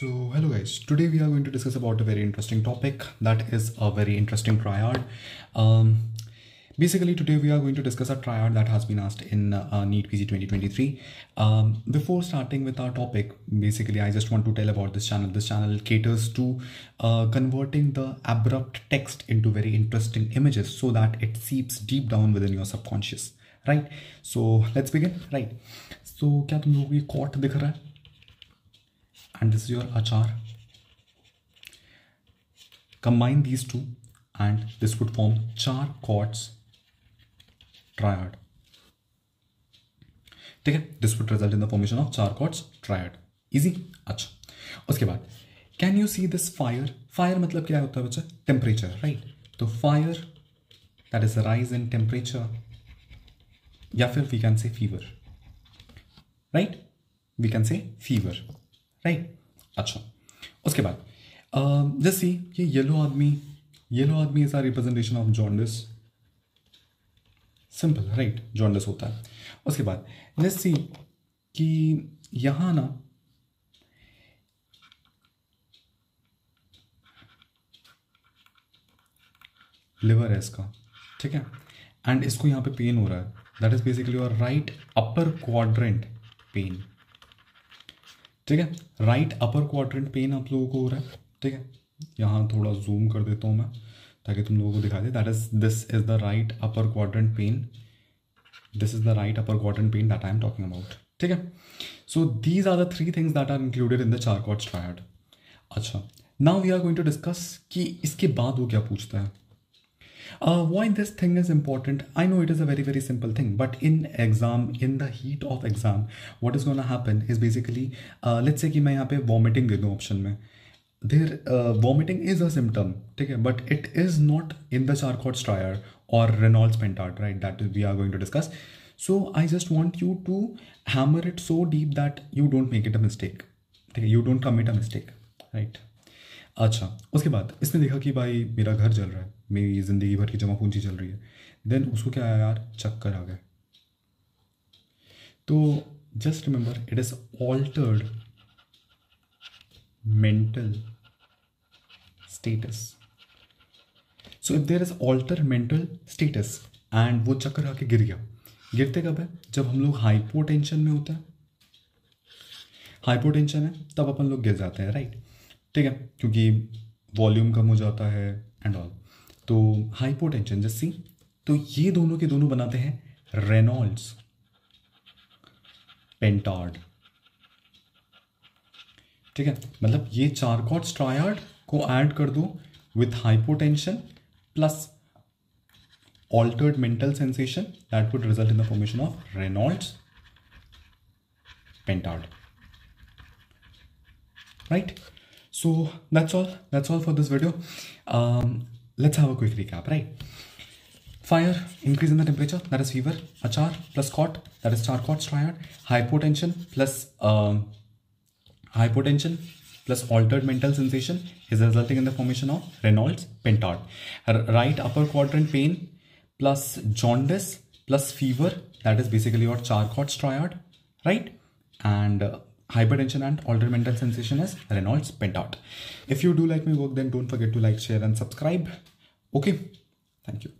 So hello guys, today we are going to discuss about a very interesting topic that is a very interesting triad. Um, basically today we are going to discuss a triad that has been asked in uh, NEET PG 2023. Um, before starting with our topic, basically I just want to tell about this channel. This channel caters to uh, converting the abrupt text into very interesting images so that it seeps deep down within your subconscious. Right? So let's begin. Right. So क्या तुम लोगों को ये cot दिख रहा है And this is your achar. Combine these two and this would form char quartz triad. ठीक है? This would result in the formation of Charcot's triad easy अच्छा। उसके बाद can you see this fire fire मतलब क्या होता है बच्चा? टेम्परेचर राइट तो fire that is rise in temperature या फिर we can say fever right we can say fever right अच्छा उसके बाद जैसे ये येलो आदमी येलो आदमी is are representation of jaundice simple right jaundice होता है। उसके बाद जैसे कि यहाँ ना लिवर है इसका, ठीक है? एंड इसको यहाँ पे पेन हो रहा है। That is basically your right upper quadrant pain ठीक है? राइट अपर क्वाड्रेंट पेन आप लोगों को हो रहा है, ठीक है? यहाँ थोड़ा जूम कर देता हूँ मैं, ताकि तुम लोगों को दिखा दे। That is this is the right upper quadrant pain this is the right upper quadrant pain that I am talking about ठीक है? So these are the three things that are included in the Charcot's triad अच्छा now we are going to discuss कि इसके बाद वो क्या पूछता है? Uh, why this thing is important? I know it is a very very simple thing, but in exam, in the heat of exam, what is gonna happen is basically, uh, let's say कि मैं यहाँ पे vomiting दे दूँ option में, there uh, vomiting is a symptom, ठीक है, but it is not in the Charcot's triad or Reynolds pentad, right? That we are going to discuss. So I just want you to hammer it so deep that you don't make it a mistake, ठीक है, you don't commit a mistake, right? अच्छा उसके बाद इसने देखा कि भाई मेरा घर जल रहा है, मेरी ज़िंदगी भर की जमा पूंजी चल रही है। देन उसको क्या आया यार? चक्कर आ गए। तो just remember it is altered mental status so if there is alter mental status and वो चक्कर आके गिर गया। गिरते कब है? जब हम लोग हाइपोटेंशन में होता है। हाइपोटेंशन है, तब अपन लोग गिर जाते हैं राइट ठीक है? क्योंकि वॉल्यूम कम हो जाता है एंड ऑल तो हाइपोटेंशन जैसी तो ये दोनों के दोनों बनाते हैं रेनॉल्ड्स पेंटार्ड ठीक है? मतलब ये चार कॉट्स ट्रायड को ऐड कर दो with hypotension plus altered mental sensation that would result in the formation of Reynolds pentad right so that's all. That's all for this video. Um, let's have a quick recap right? Fire increase in the temperature that is fever achar plus cot that is charcot's triad hypotension plus um, hypotension plus altered mental sensation is resulting in the formation of reynolds pentad right upper quadrant pain plus jaundice plus fever that is basically your charcot's triad right? And uh, hypertension and altered mental sensation is Reynolds pentad. If you do like my work, then don't forget to like, share, and subscribe. Okay, thank you.